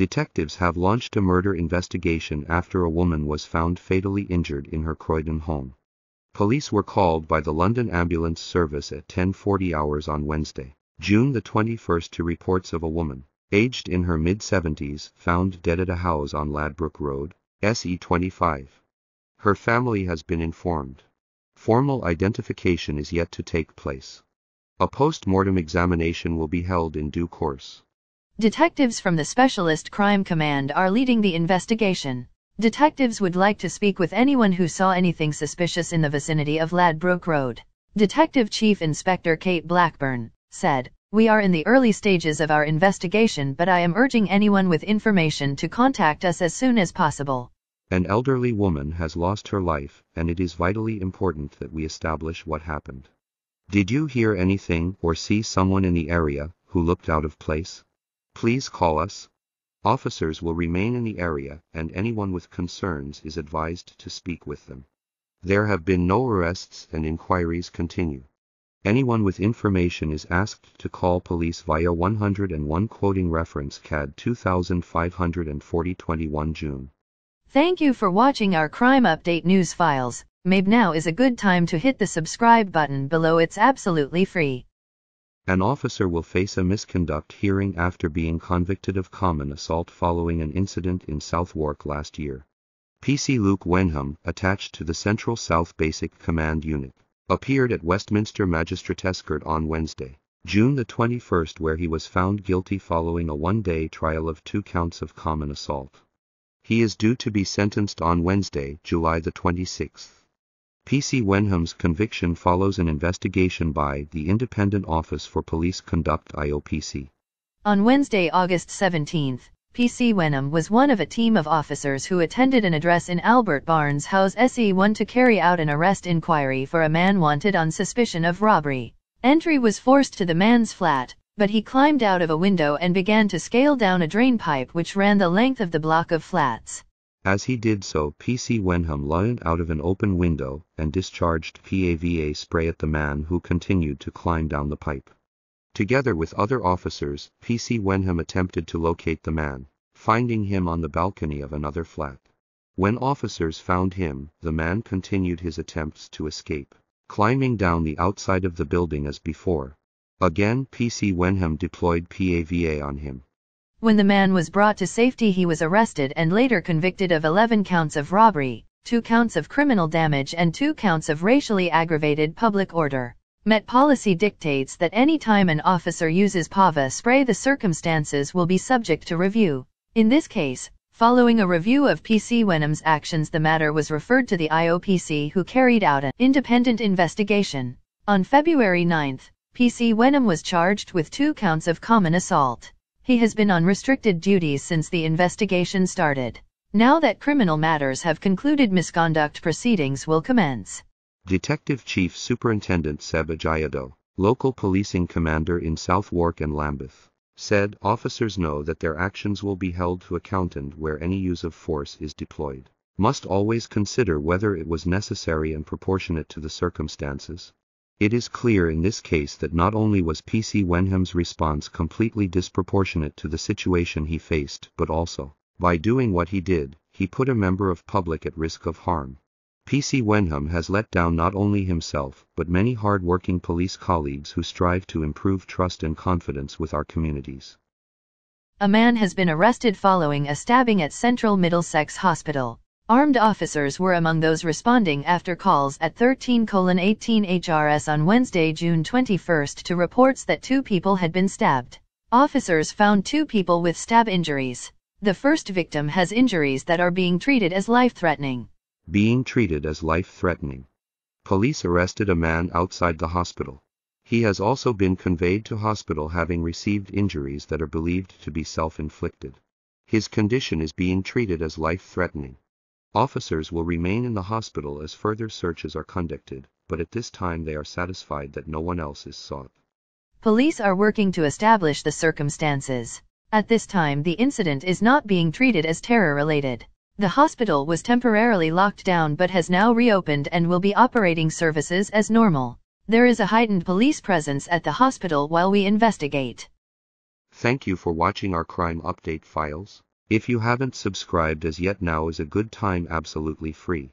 Detectives have launched a murder investigation after a woman was found fatally injured in her Croydon home. Police were called by the London Ambulance Service at 10:40 hours on Wednesday, June the 21st to reports of a woman, aged in her mid-70s, found dead at a house on Ladbroke Road, SE25. Her family has been informed. Formal identification is yet to take place. A post-mortem examination will be held in due course. Detectives from the Specialist Crime Command are leading the investigation. Detectives would like to speak with anyone who saw anything suspicious in the vicinity of Ladbroke Road. Detective Chief Inspector Kate Blackburn said, We are in the early stages of our investigation, but I am urging anyone with information to contact us as soon as possible. An elderly woman has lost her life, and it is vitally important that we establish what happened. Did you hear anything or see someone in the area who looked out of place? Please call us. Officers will remain in the area and anyone with concerns is advised to speak with them. There have been no arrests and inquiries continue. Anyone with information is asked to call police via 101 quoting reference CAD 2540 21 June. Thank you for watching our Crime Update news files. Maybe now is a good time to hit the subscribe button below it's absolutely free. An officer will face a misconduct hearing after being convicted of common assault following an incident in Southwark last year. PC Luke Wenham, attached to the Central South Basic Command Unit, appeared at Westminster Magistrates Court on Wednesday, June the 21st where he was found guilty following a one-day trial of two counts of common assault. He is due to be sentenced on Wednesday, July the 26th. PC Wenham's conviction follows an investigation by the Independent Office for Police Conduct IOPC. On Wednesday, August 17th, PC Wenham was one of a team of officers who attended an address in Albert Barnes House SE1 to carry out an arrest inquiry for a man wanted on suspicion of robbery. Entry was forced to the man's flat, but he climbed out of a window and began to scale down a drain pipe which ran the length of the block of flats. As he did so, PC Wenham leaned out of an open window and discharged PAVA spray at the man who continued to climb down the pipe. Together with other officers, PC Wenham attempted to locate the man, finding him on the balcony of another flat. When officers found him, the man continued his attempts to escape, climbing down the outside of the building as before. Again, PC Wenham deployed PAVA on him. When the man was brought to safety, he was arrested and later convicted of 11 counts of robbery, 2 counts of criminal damage, and 2 counts of racially aggravated public order. Met policy dictates that any time an officer uses PAVA spray the circumstances will be subject to review. In this case, following a review of PC Wenham's actions the matter was referred to the IOPC who carried out an independent investigation. On February 9, PC Wenham was charged with two counts of common assault. He has been on restricted duties since the investigation started. Now that criminal matters have concluded misconduct proceedings will commence. Detective Chief Superintendent Seb Adjei-Addoh, local policing commander in Southwark and Lambeth, said officers know that their actions will be held to account and where any use of force is deployed, must always consider whether it was necessary and proportionate to the circumstances. It is clear in this case that not only was PC Wenham's response completely disproportionate to the situation he faced, but also, by doing what he did, he put a member of public at risk of harm. PC Wenham has let down not only himself, but many hard-working police colleagues who strive to improve trust and confidence with our communities. A man has been arrested following a stabbing at Central Middlesex Hospital. Armed officers were among those responding after calls at 13-18 HRS on Wednesday, June 21 to reports that two people had been stabbed. Officers found two people with stab injuries. The first victim has injuries that are being treated as life-threatening being treated as life-threatening. Police arrested a man outside the hospital. He has also been conveyed to hospital having received injuries that are believed to be self-inflicted. His condition is being treated as life-threatening. Officers will remain in the hospital as further searches are conducted, but at this time they are satisfied that no one else is sought. Police are working to establish the circumstances. At this time the incident is not being treated as terror-related. The hospital was temporarily locked down but has now reopened and will be operating services as normal. There is a heightened police presence at the hospital while we investigate. Thank you for watching our crime update files. If you haven't subscribed as yet now is a good time absolutely free.